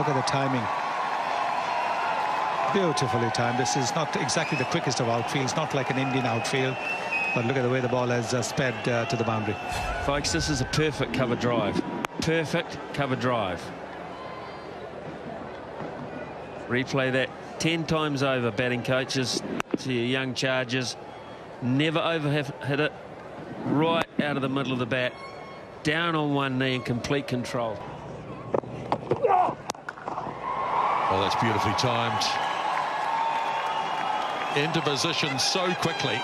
Look at the timing. Beautifully timed. This is not exactly the quickest of outfields, not like an Indian outfield, but look at the way the ball has uh, sped uh, to the boundary. Folks, this is a perfect cover drive. Perfect cover drive. Replay that 10 times over, batting coaches, to your young chargers. Never over hit it. Right out of the middle of the bat. Down on one knee in complete control. Oh, that's beautifully timed. Into position so quickly.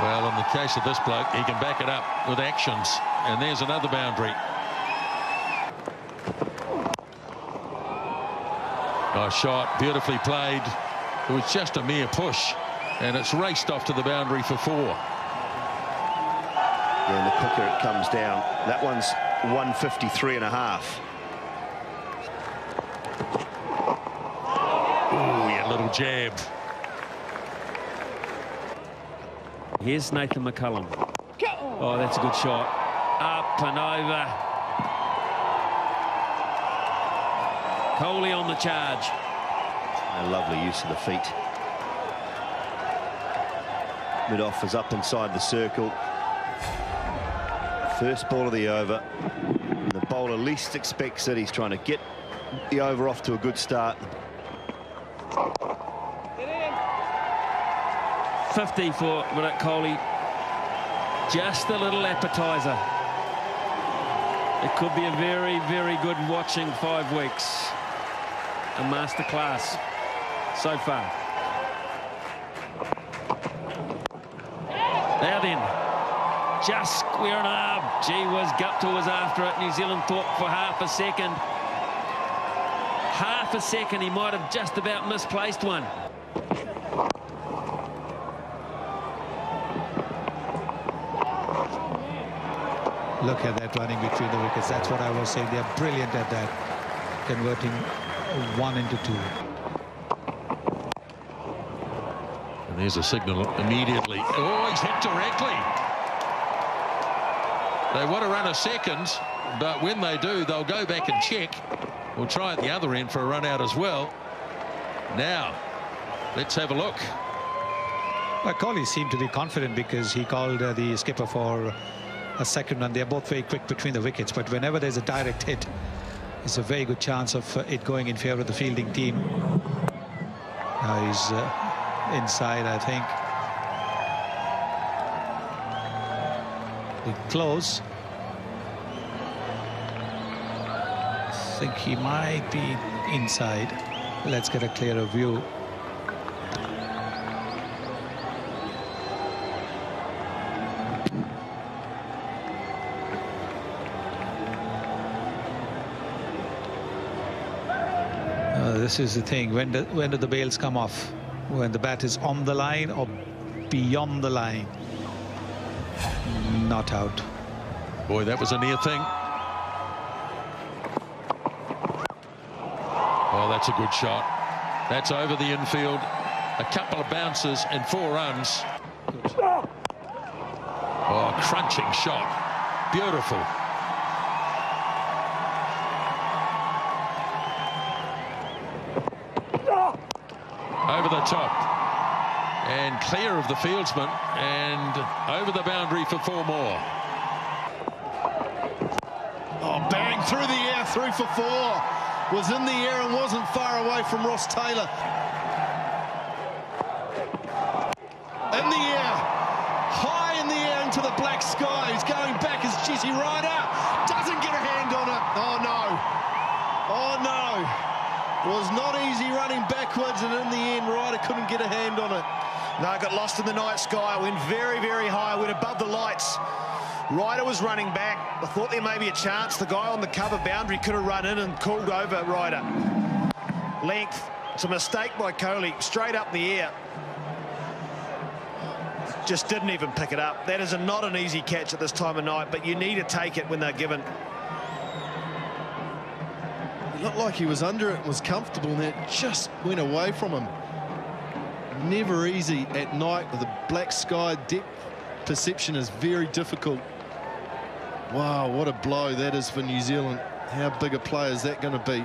Well, in the case of this bloke, he can back it up with actions. And there's another boundary. Nice shot, beautifully played. It was just a mere push, and it's raced off to the boundary for four. Yeah, and the quicker it comes down. That one's 153 and a half. Ooh, yeah, little jab. Here's Nathan McCullum. Oh, that's a good shot. Up and over. Kohli on the charge. A lovely use of the feet. Mid-off is up inside the circle. First ball of the over. The bowler least expects it. He's trying to get the over off to a good start. 50 for Virat Kohli. Just a little appetizer. It could be a very, very good watching five weeks. A masterclass so far. Now then, just square and arm. Gee whiz, Guptill was after it. New Zealand thought for half a second. Half a second, he might have just about misplaced one. Look at that running between the wickets. That's what I was saying. They're brilliant at that, converting one into two. And there's a signal immediately. Oh, he's hit directly. They want to run a second, but when they do, they'll go back and check. We'll try at the other end for a run out as well. Now, let's have a look. Well, Kohli seemed to be confident because he called uh, the skipper for a second run. They're both very quick between the wickets, but whenever there's a direct hit, it's a very good chance of uh, it going in favor of the fielding team. Now he's uh, inside, I think. The close. I think he might be inside. Let's get a clearer view. Uh, this is the thing. When do, when do the bails come off? When the bat is on the line or beyond the line? Not out. Boy, that was a near thing. Oh, that's a good shot. That's over the infield. A couple of bounces and four runs. Oh, crunching shot. Beautiful. The top. And clear of the fieldsman. And over the boundary for four more. Oh, bang through the air, three for four. Was in the air and wasn't far away from Ross Taylor. In the air, high in the air into the black sky. He's going back as Jesse Ryder. Doesn't get a hand on it. Oh, no. Oh, no. Was not easy running backwards, and in the end, Ryder couldn't get a hand on it. No, got lost in the night sky. Went very, very high. Went above the lights. Ryder was running back. I thought there may be a chance. The guy on the cover boundary could have run in and called over Ryder. Length. It's a mistake by Kohli. Straight up the air. Just didn't even pick it up. That is a, not an easy catch at this time of night, but you need to take it when they're given. Looked like he was under it, was comfortable, and it just went away from him. Never easy at night with the black sky. Depth perception is very difficult. Wow, what a blow that is for New Zealand. How big a play is that going to be?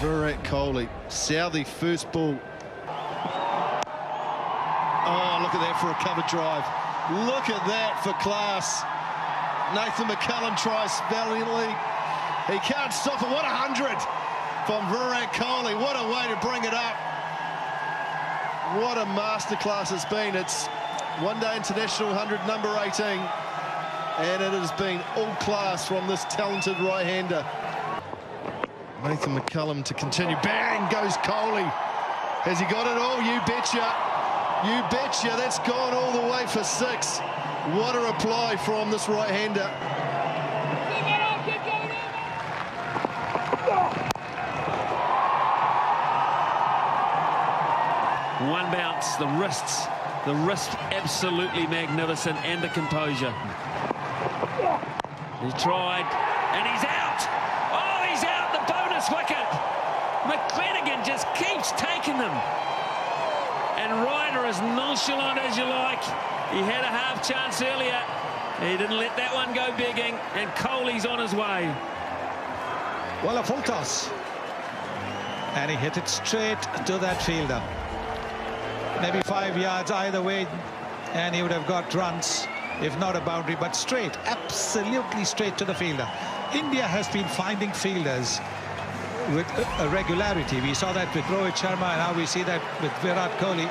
Virat Kohli, Southee first ball. Oh, look at that for a cover drive. Look at that for class. Nathan McCullum tries valiantly. He can't stop it. What a hundred from Virat Kohli. What a way to bring it up. What a masterclass it's been. It's one day international 100 number 18 and it has been all class from this talented right-hander. Nathan McCullum to continue. Bang goes Kohli. Has he got it all? You betcha. You betcha. That's gone all the way for six. What a reply from this right-hander. One bounce, the wrists, the wrist absolutely magnificent and the composure. He tried and he's out. Oh, he's out the bonus wicket. McClenaghan just keeps taking them. And Ryder as nonchalant as you like. He had a half chance earlier. He didn't let that one go begging, and Kohli's on his way. Well, a full toss. And he hit it straight to that fielder maybe five yards either way, and he would have got runs, if not a boundary, but straight, absolutely straight to the fielder. India has been finding fielders with a regularity. We saw that with Rohit Sharma, and now we see that with Virat Kohli.